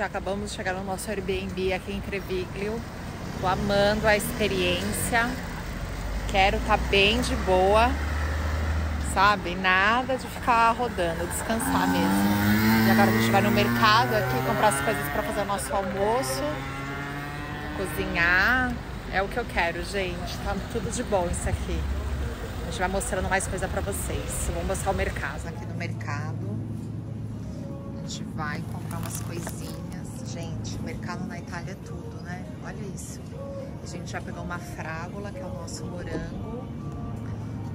gente, acabamos de chegar no nosso Airbnb aqui em Treviglio. Tô amando a experiência. Quero estar tá bem de boa, sabe? Nada de ficar rodando, descansar mesmo. E agora a gente vai no mercado aqui comprar as coisas para fazer o nosso almoço, cozinhar. É o que eu quero, gente. Tá tudo de bom isso aqui. A gente vai mostrando mais coisa para vocês. Vou mostrar o mercado aqui no mercado. Gente vai comprar umas coisinhas. Gente, mercado na Itália é tudo, né? Olha isso. A gente já pegou uma frágula, que é o nosso morango.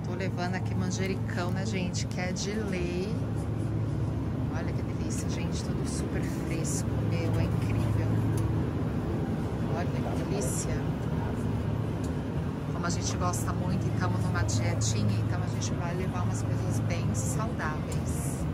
Tô levando aqui manjericão, né, gente? Que é de lei. Olha que delícia, gente. Tudo super fresco, meu. É incrível. Olha que delícia. Como a gente gosta muito e estamos numa dietinha, então a gente vai levar umas coisas bem saudáveis.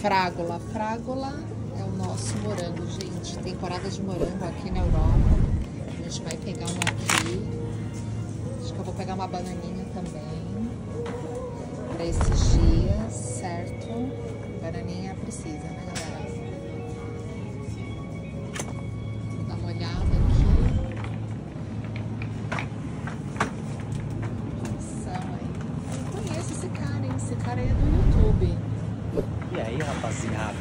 Frágula. Frágula é o nosso morango, gente. Temporada de morango aqui na Europa. A gente vai pegar um aqui. Acho que eu vou pegar uma bananinha também. Para esses dias, certo? Bananinha precisa, né, galera? Vou dar uma olhada aqui. Eu conheço esse cara, hein? Esse cara aí é do YouTube. E aí, rapaziada?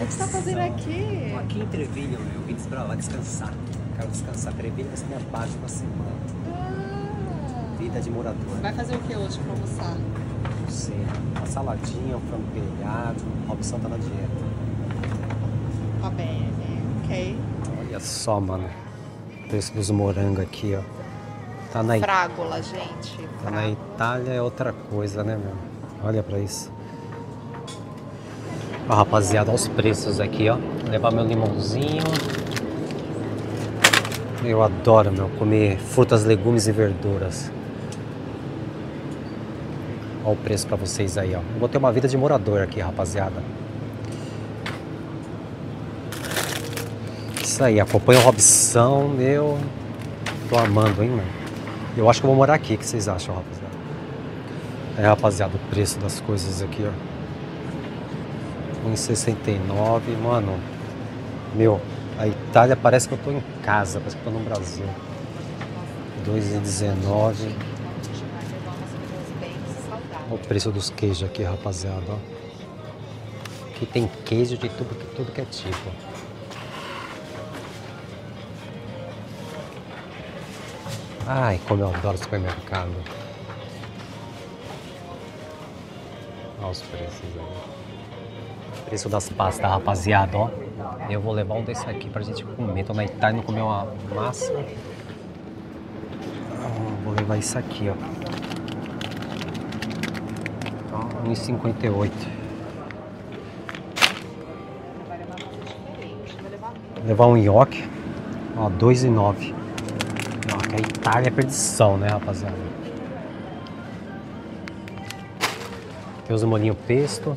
O que você tá fazendo aqui? Tô aqui em Trevilho, eu vim pra lá descansar. Quero descansar. Vai ser minha base uma semana. Ah. Vida de morador. Vai fazer o que hoje pra almoçar? Não sei. Uma saladinha, um frango grelhado. A opção tá na dieta. Tá bem, ok. Olha só, mano. O preço dos morangos aqui, ó. Tá na Frágula, gente. Frágula. Tá na Itália é outra coisa, né, meu? Olha pra isso. Ó, rapaziada, olha os preços aqui, ó. Vou levar meu limãozinho. Eu adoro, meu, comer frutas, legumes e verduras. Olha o preço pra vocês aí, ó. Vou ter uma vida de morador aqui, rapaziada. Isso aí, acompanha o Robson, meu. Tô amando, hein, mano. Eu acho que eu vou morar aqui, o que vocês acham, rapaziada? É, rapaziada, o preço das coisas aqui, ó. 1,69. Mano, meu, Itália parece que eu tô em casa, parece que tô no Brasil. 2,19. Olha o preço dos queijos aqui, rapaziada. Aqui tem queijo de tudo, tudo que é tipo. Ai, como eu adoro supermercado. Olha os preços aí. Preço das pastas, rapaziada, ó. Eu vou levar um desse aqui pra gente comer. Tô na Itália, não comer uma massa. Vou levar isso aqui, ó. Ó, 1,58. Vou levar um nhoque, ó, 2,9. Ó, a Itália é perdição, né, rapaziada? Tem os molinhos pesto.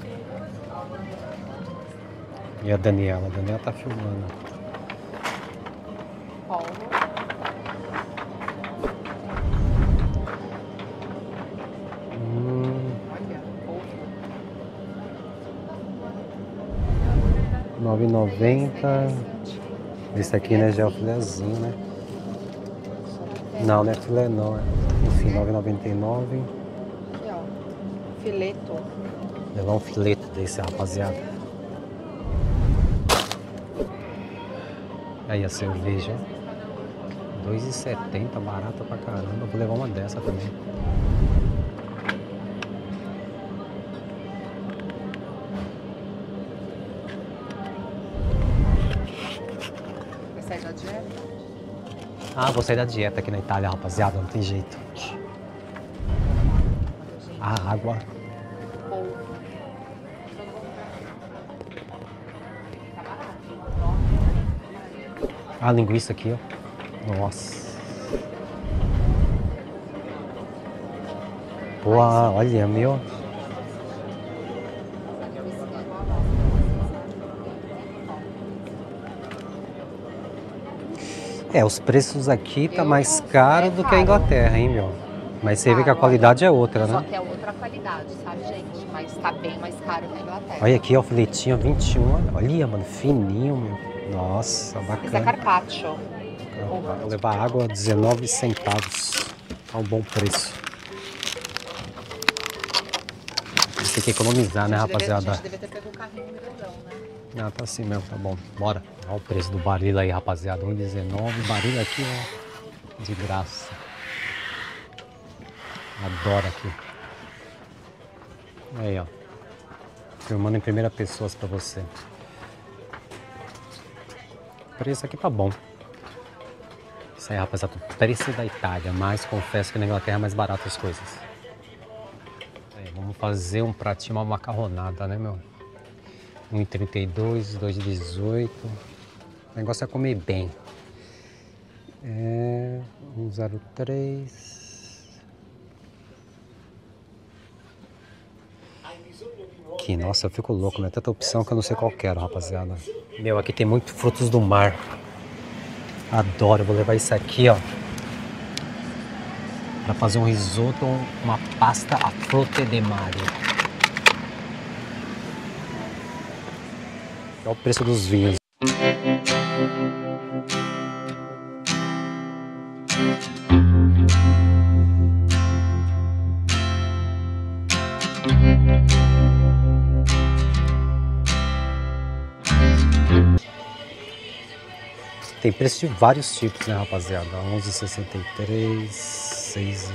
E a Daniela? A Daniela tá filmando. Paulo. Hum. Nove noventa. Esse aqui né, já é o filézinho, né? Não, não é filé não. Enfim, nove noventa e nove. Aqui, ó. Fileto. Levar um fileto desse, rapaziada. Aí a cerveja. 2,70, barata pra caramba. Vou levar uma dessa também. Vai sair da dieta? Ah, vou sair da dieta aqui na Itália, rapaziada. Não tem jeito. A água. A linguiça aqui, ó. Nossa. Uau, olha, meu. É, os preços aqui tá mais caro do que a Inglaterra, hein, meu? Mas você vê que a qualidade é outra, Só né? que é outra qualidade, sabe, gente? Mas tá bem mais caro que a Inglaterra. Olha aqui, alfinetinho 21. Olha, mano, fininho, meu. Nossa, Esse é bacana. carpaccio. Vou levar água 19 centavos. A um bom preço. Tem que economizar, né, A deve- rapaziada? A gente devia ter pego o carrinho grandão, né? Ah, tá assim mesmo, tá bom. Bora. Olha o preço do baril aí, rapaziada. 1,19. Baril aqui, ó. De graça. Adoro aqui. Aí, ó. Filmando em primeira pessoa pra você. Preço aqui tá bom. Isso aí, rapaziada. O preço da Itália. Mas confesso que na Inglaterra é mais barato as coisas. Aí, vamos fazer um pratinho, uma macarronada, né, meu? 1,32, 2,18. O negócio é comer bem. É 1,03. Aqui, nossa, eu fico louco, né? Tanta opção que eu não sei qual quero, rapaziada. Meu, aqui tem muito frutos do mar. Adoro, vou levar isso aqui, ó. Pra fazer um risoto uma pasta a frutte de mare. Olha o preço dos vinhos. Tem preço de vários tipos, né, rapaziada? 11,63, 6.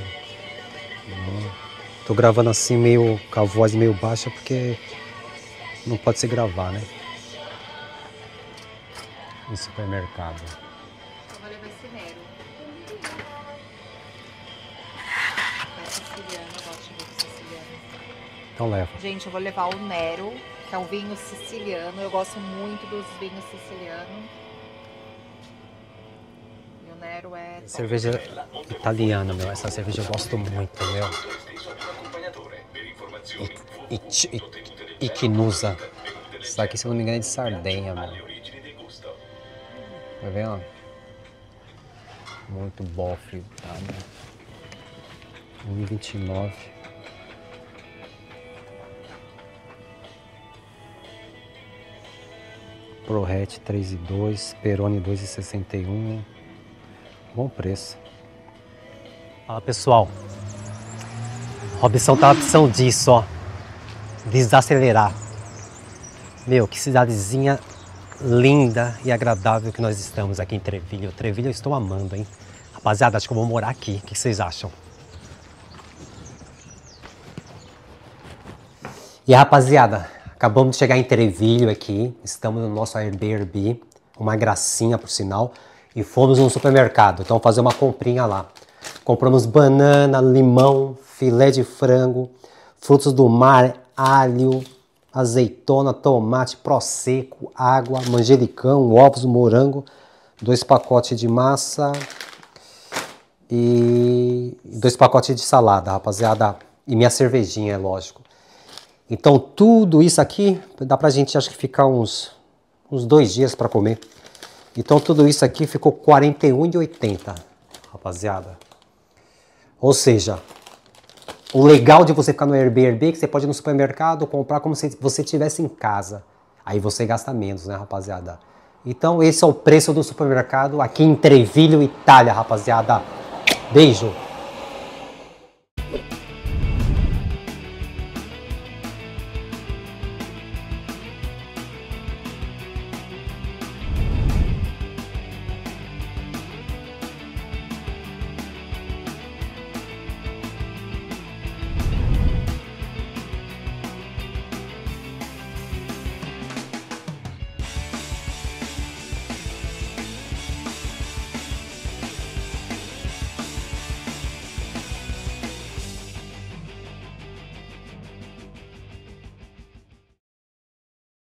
Hum. Tô gravando assim meio com a voz meio baixa porque não pode se gravar, né? Em supermercado. Eu vou levar esse Nero. Siciliano, eu gosto de vinho siciliano. Então leva. Gente, eu vou levar o Nero, que é um vinho siciliano. Eu gosto muito dos vinhos sicilianos. Nero é. Cerveja italiana, meu. Essa cerveja eu gosto muito, meu. Iquinusa. Isso aqui, se eu não me engano, é de Sardenha, meu. Tá vendo? Muito bofe, tá? meu? 1,29. Proret 3,2. Peroni 2,61. Bom preço. Fala pessoal. Robson tava precisando disso, ó. Desacelerar. Meu, que cidadezinha linda e agradável que nós estamos aqui em Trevilho. Trevilho eu estou amando, hein? Rapaziada, acho que eu vou morar aqui. O que vocês acham? E rapaziada, acabamos de chegar em Trevilho aqui. Estamos no nosso Airbnb. Uma gracinha, por sinal. E fomos no supermercado. Então, fazer uma comprinha lá. Compramos banana, limão, filé de frango, frutos do mar, alho, azeitona, tomate, prosecco, água, manjericão, ovos, morango, dois pacotes de massa e dois pacotes de salada, rapaziada. E minha cervejinha, é lógico. Então tudo isso aqui dá pra gente acho que ficar uns, uns dois dias para comer. Então tudo isso aqui ficou R$ 41,80, rapaziada. Ou seja, o legal de você ficar no Airbnb é que você pode ir no supermercado comprar como se você estivesse em casa. Aí você gasta menos, né, rapaziada? Então esse é o preço do supermercado aqui em Trevilho, Itália, rapaziada. Beijo!